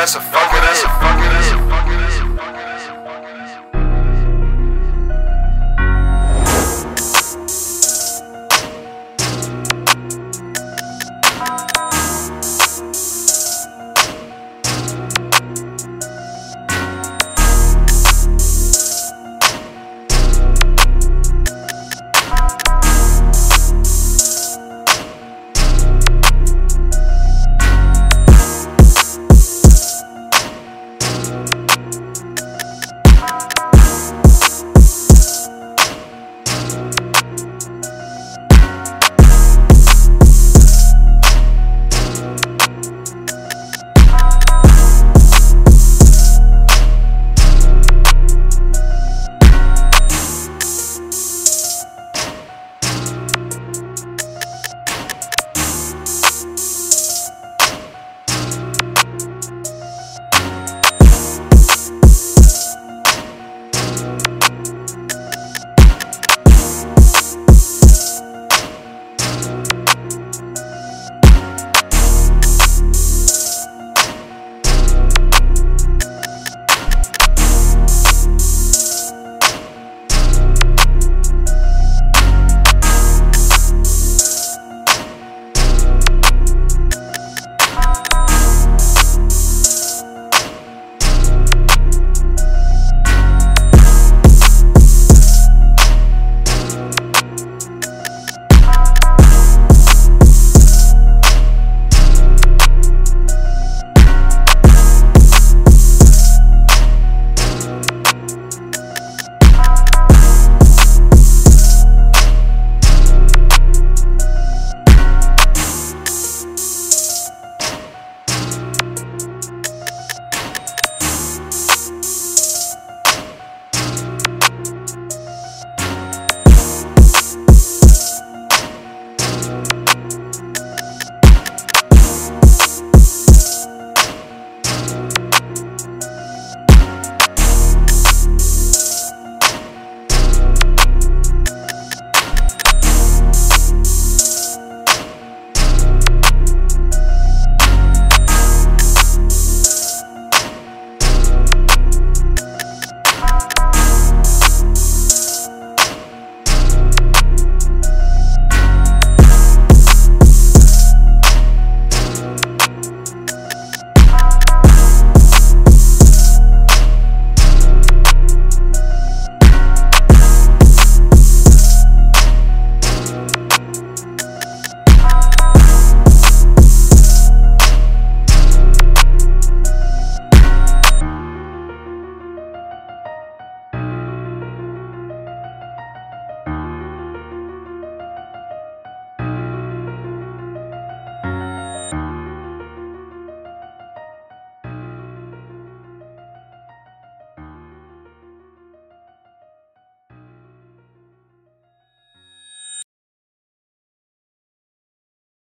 that's a fuck, that's a fuck.